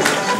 go.